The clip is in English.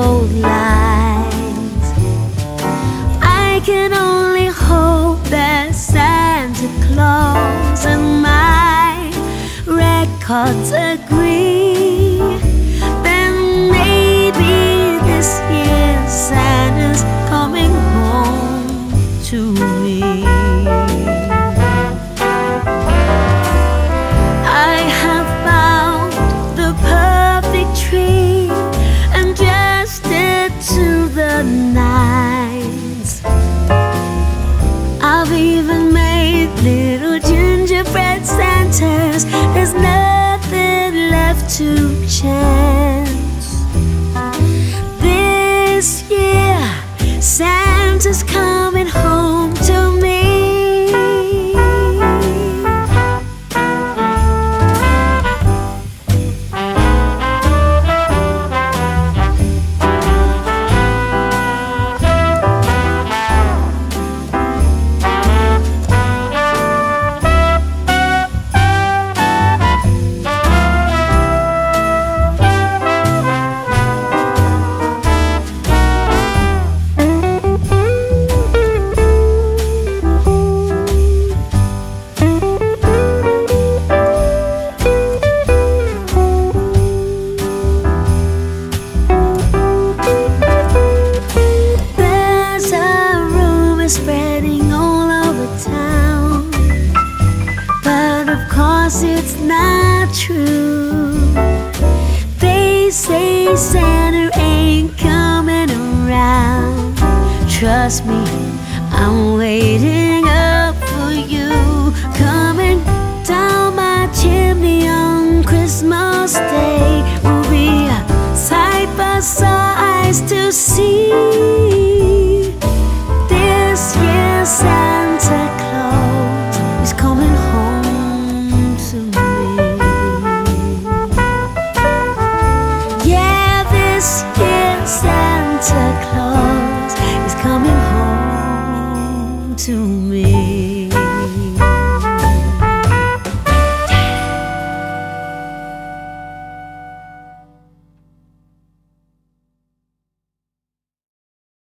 no lies I can only hope that Santa Claus and my records agree. Santa ain't coming around. Trust me, I'm waiting Santa Claus is coming home to me.